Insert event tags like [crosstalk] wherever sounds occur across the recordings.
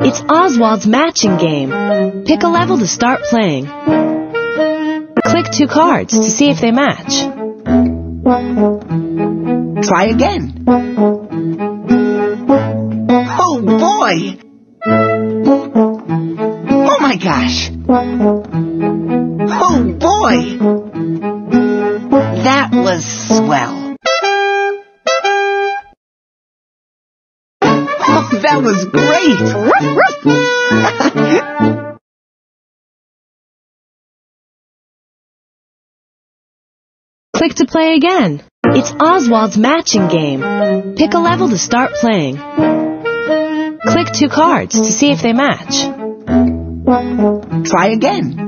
It's Oswald's matching game. Pick a level to start playing. Click two cards to see if they match. Try again. Oh boy! Oh my gosh! Oh boy! That was swell. That was great! Click to play again. It's Oswald's matching game. Pick a level to start playing. Click two cards to see if they match. Try again.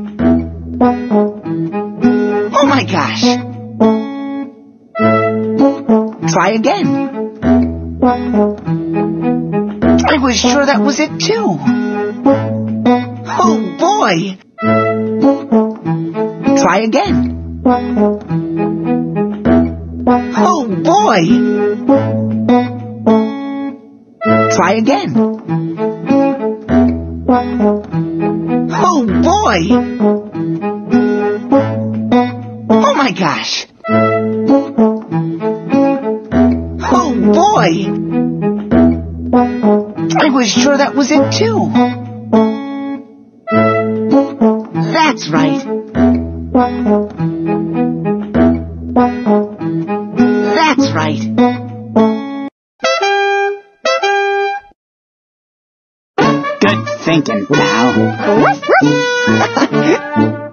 Oh my gosh! Try again. I was sure that was it too. Oh boy! Try again. Oh boy! Try again. Oh boy! Oh my gosh! Oh boy! I was sure that was it too. That's right. That's right. Good thinking, pal. [laughs]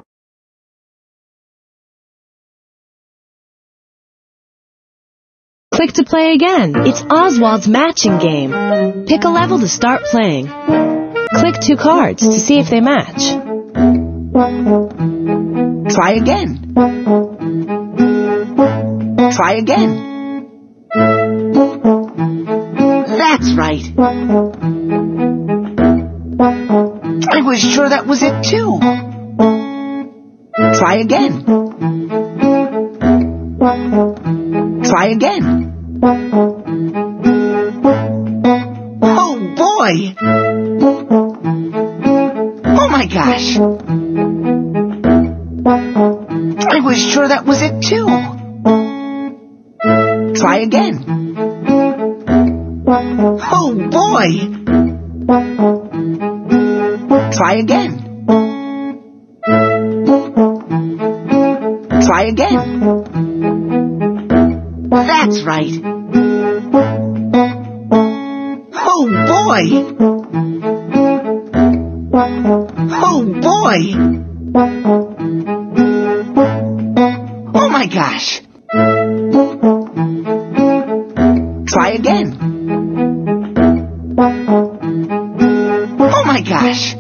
Click to play again. It's Oswald's matching game. Pick a level to start playing. Click two cards to see if they match. Try again. Try again. That's right. I was sure that was it too. Try again. Try again. Oh boy! Oh my gosh! I was sure that was it too. Try again. Oh boy! Try again. Try again. That's right. Boy! Oh boy! Oh my gosh! Try again. Oh my gosh!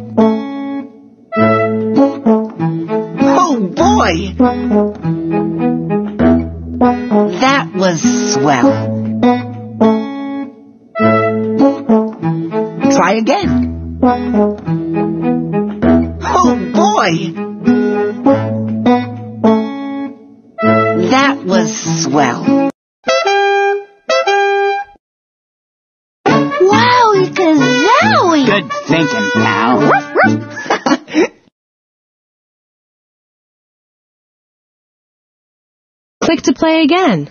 Oh boy! That was swell. Oh boy! That was swell. Wowie kazowie! Good thinking, pal. Click to play again.